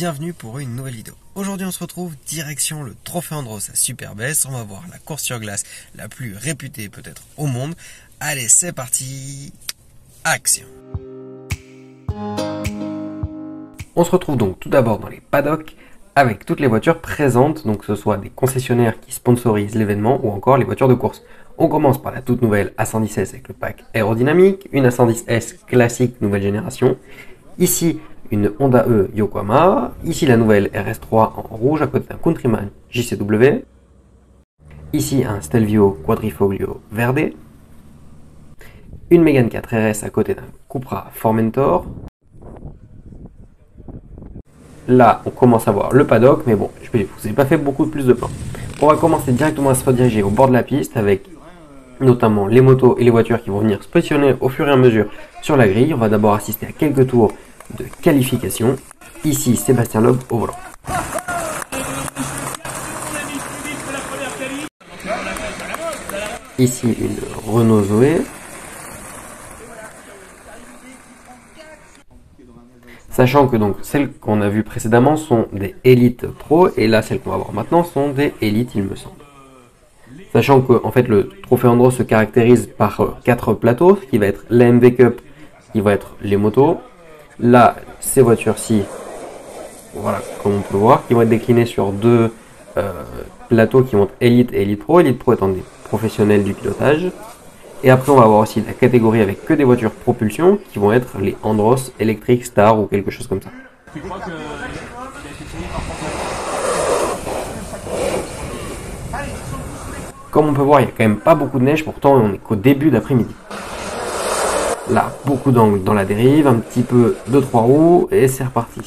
bienvenue pour une nouvelle vidéo. Aujourd'hui on se retrouve direction le Trophée Andros à Superbès, on va voir la course sur glace la plus réputée peut-être au monde. Allez c'est parti, action On se retrouve donc tout d'abord dans les paddocks avec toutes les voitures présentes, donc que ce soit des concessionnaires qui sponsorisent l'événement ou encore les voitures de course. On commence par la toute nouvelle A110S avec le pack aérodynamique, une A110S classique nouvelle génération. Ici, une Honda E Yokohama. Ici, la nouvelle RS3 en rouge à côté d'un Countryman JCW. Ici, un Stelvio Quadrifoglio Verde. Une Megane 4 RS à côté d'un Cupra Formentor. Là, on commence à voir le paddock, mais bon, je vous ai pas fait beaucoup plus de plans. On va commencer directement à se rediriger au bord de la piste avec notamment les motos et les voitures qui vont venir se positionner au fur et à mesure sur la grille. On va d'abord assister à quelques tours de qualification. Ici, Sébastien Loeb au volant. Ici, une Renault Zoé. Sachant que donc celles qu'on a vues précédemment sont des Elite Pro et là celles qu'on va voir maintenant sont des Elite il me semble. Sachant que en fait le trophée Andros se caractérise par euh, quatre plateaux, ce qui va être l'AMV Cup, qui va être les motos, Là, ces voitures-ci, voilà, comme on peut voir, qui vont être déclinées sur deux euh, plateaux qui vont être Elite et Elite Pro. Elite Pro étant des professionnels du pilotage. Et après, on va avoir aussi la catégorie avec que des voitures propulsion qui vont être les Andros, Electric, Star ou quelque chose comme ça. Comme on peut voir, il n'y a quand même pas beaucoup de neige, pourtant on est qu'au début d'après-midi. Là, beaucoup d'angles dans la dérive, un petit peu de trois roues, et c'est reparti.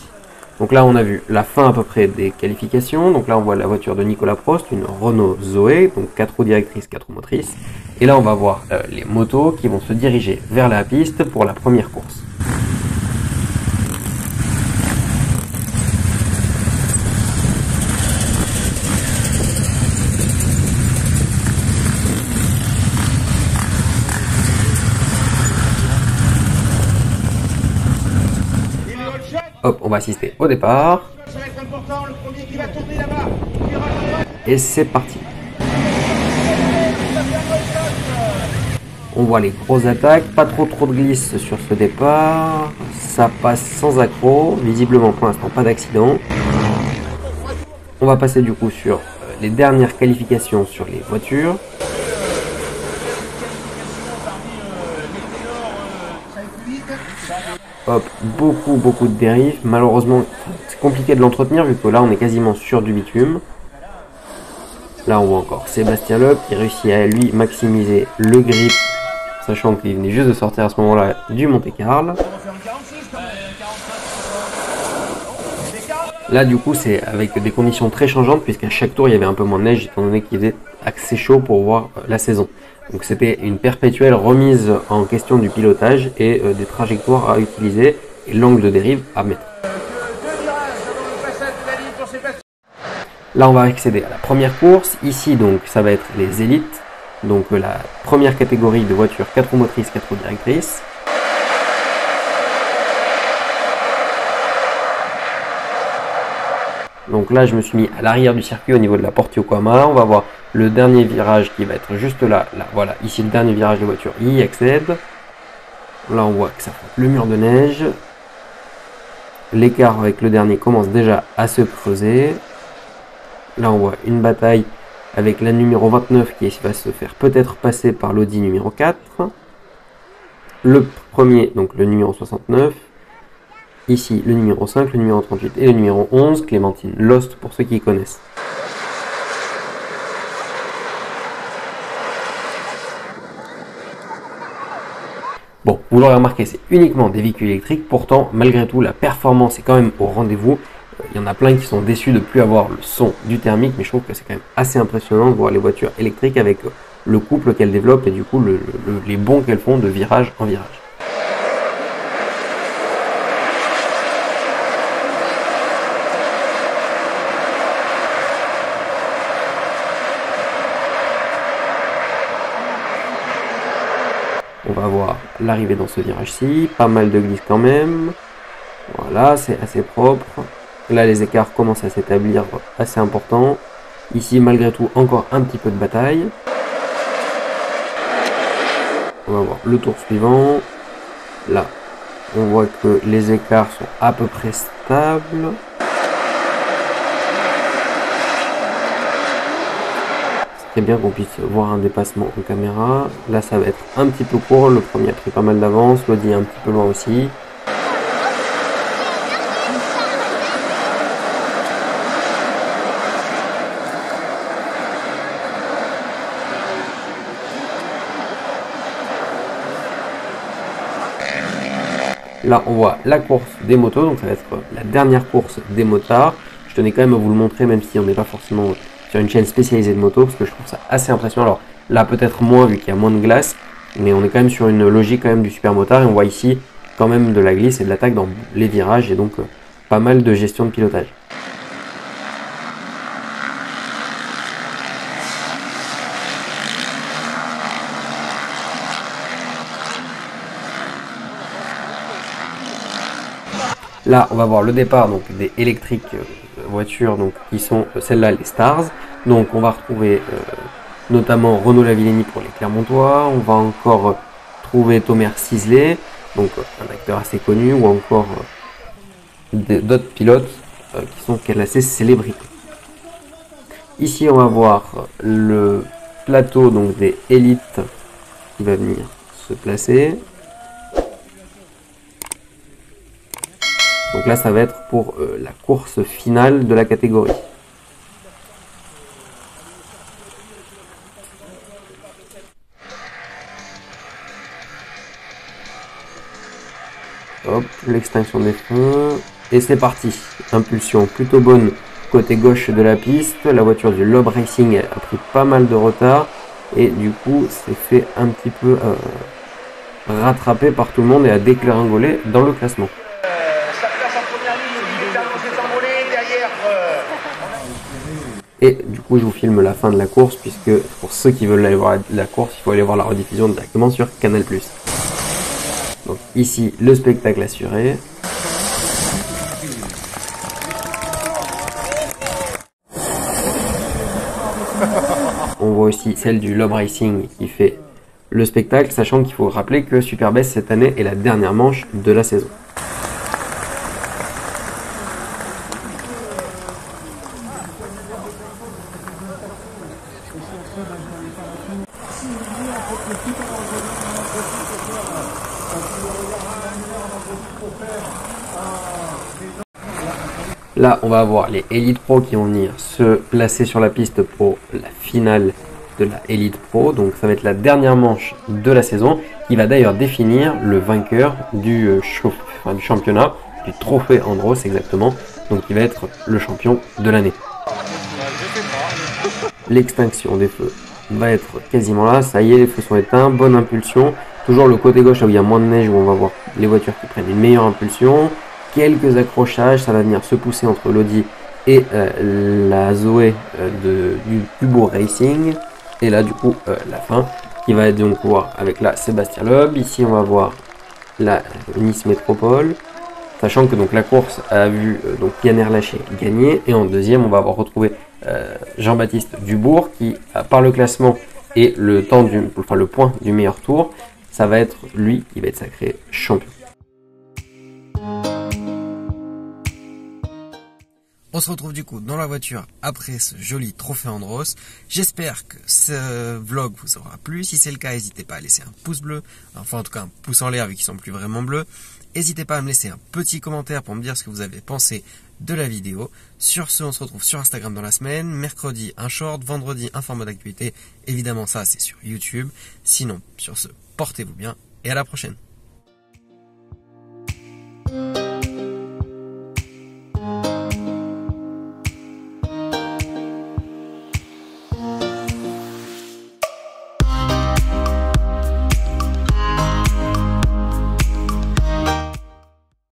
Donc là, on a vu la fin à peu près des qualifications. Donc là, on voit la voiture de Nicolas Prost, une Renault Zoé, donc 4 roues directrices, 4 roues motrices. Et là, on va voir euh, les motos qui vont se diriger vers la piste pour la première course. Va assister au départ. Et c'est parti. On voit les grosses attaques, pas trop trop de glisse sur ce départ. Ça passe sans accro, visiblement pour l'instant pas d'accident. On va passer du coup sur euh, les dernières qualifications sur les voitures. Hop, beaucoup, beaucoup de dérives. Malheureusement, c'est compliqué de l'entretenir vu que là, on est quasiment sur du bitume. Là, on voit encore Sébastien Loeb qui réussit à lui maximiser le grip, sachant qu'il venait juste de sortir à ce moment-là du Monte Carlo. Là, du coup, c'est avec des conditions très changeantes, puisqu'à chaque tour, il y avait un peu moins de neige, étant donné qu'il faisait assez chaud pour voir euh, la saison. Donc c'était une perpétuelle remise en question du pilotage et euh, des trajectoires à utiliser et l'angle de dérive à mettre. Là on va accéder à la première course. Ici donc ça va être les élites. Donc euh, la première catégorie de voitures 4 roues motrices, 4 roues directrices. Donc là, je me suis mis à l'arrière du circuit au niveau de la porte Yokohama. On va voir le dernier virage qui va être juste là. là voilà, ici le dernier virage de voiture y accède. Là, on voit que ça fait le mur de neige. L'écart avec le dernier commence déjà à se creuser. Là, on voit une bataille avec la numéro 29 qui va se faire peut-être passer par l'Audi numéro 4. Le premier, donc le numéro 69, Ici, le numéro 5, le numéro 38 et le numéro 11, Clémentine Lost pour ceux qui connaissent. Bon, vous l'aurez remarqué, c'est uniquement des véhicules électriques. Pourtant, malgré tout, la performance est quand même au rendez-vous. Euh, il y en a plein qui sont déçus de ne plus avoir le son du thermique, mais je trouve que c'est quand même assez impressionnant de voir les voitures électriques avec le couple qu'elles développent et du coup les bons qu'elles font de virage en virage. L'arrivée dans ce virage-ci. Pas mal de glisse quand même. Voilà, c'est assez propre. Là, les écarts commencent à s'établir assez importants. Ici, malgré tout, encore un petit peu de bataille. On va voir le tour suivant. Là, on voit que les écarts sont à peu près stables. C'est bien qu'on puisse voir un dépassement en caméra. Là, ça va être un petit peu court. Le premier a pris pas mal d'avance. L'Audi est un petit peu loin aussi. Là, on voit la course des motos, donc ça va être la dernière course des motards. Je tenais quand même à vous le montrer, même si on n'est pas forcément sur une chaîne spécialisée de moto, parce que je trouve ça assez impressionnant. Alors là, peut-être moins, vu qu'il y a moins de glace, mais on est quand même sur une logique quand même du super motard, et on voit ici quand même de la glisse et de l'attaque dans les virages, et donc euh, pas mal de gestion de pilotage. Là, on va voir le départ donc, des électriques euh, voitures donc, qui sont euh, celles-là, les Stars. Donc, on va retrouver euh, notamment Renault Lavillenie pour les Clermontois. On va encore trouver Tomer Cisley, donc un acteur assez connu, ou encore d'autres pilotes qui sont classés célébrités. Ici, on va voir le plateau donc, des élites qui va venir se placer. Donc là, ça va être pour euh, la course finale de la catégorie. Hop, l'extinction des feux. Et c'est parti. Impulsion plutôt bonne côté gauche de la piste. La voiture du Lob Racing a pris pas mal de retard. Et du coup, c'est fait un petit peu euh, rattraper par tout le monde et a déclaringolé dans le classement. Et du coup, je vous filme la fin de la course, puisque pour ceux qui veulent aller voir la course, il faut aller voir la rediffusion directement sur Canal+. Donc ici, le spectacle assuré. On voit aussi celle du Lob Racing qui fait le spectacle, sachant qu'il faut rappeler que Superbest cette année est la dernière manche de la saison. Là, on va avoir les Elite Pro qui vont venir se placer sur la piste pour la finale de la Elite Pro. Donc ça va être la dernière manche de la saison qui va d'ailleurs définir le vainqueur du, euh, du championnat, du trophée Andros exactement. Donc il va être le champion de l'année. L'extinction des feux va être quasiment là. Ça y est, les feux sont éteints. Bonne impulsion. Toujours le côté gauche là où il y a moins de neige où on va voir les voitures qui prennent une meilleure impulsion. Quelques accrochages, ça va venir se pousser entre l'Audi et euh, la Zoé euh, de, du Cubo Racing. Et là, du coup, euh, la fin qui va être donc voir avec la Sébastien Loeb. Ici, on va voir la Nice Métropole. Sachant que donc la course a vu donc Yann Lâché gagner. Et en deuxième, on va avoir retrouvé Jean-Baptiste Dubourg qui, par le classement et le temps du, le point du meilleur tour, ça va être lui qui va être sacré champion. On se retrouve du coup dans la voiture après ce joli trophée Andros. J'espère que ce vlog vous aura plu. Si c'est le cas, n'hésitez pas à laisser un pouce bleu. Enfin, en tout cas, un pouce en l'air vu qu'ils sont plus vraiment bleus. N'hésitez pas à me laisser un petit commentaire pour me dire ce que vous avez pensé de la vidéo. Sur ce, on se retrouve sur Instagram dans la semaine. Mercredi, un short. Vendredi, un format d'actualité. Évidemment, ça, c'est sur YouTube. Sinon, sur ce, portez-vous bien et à la prochaine.